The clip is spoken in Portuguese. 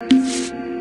Música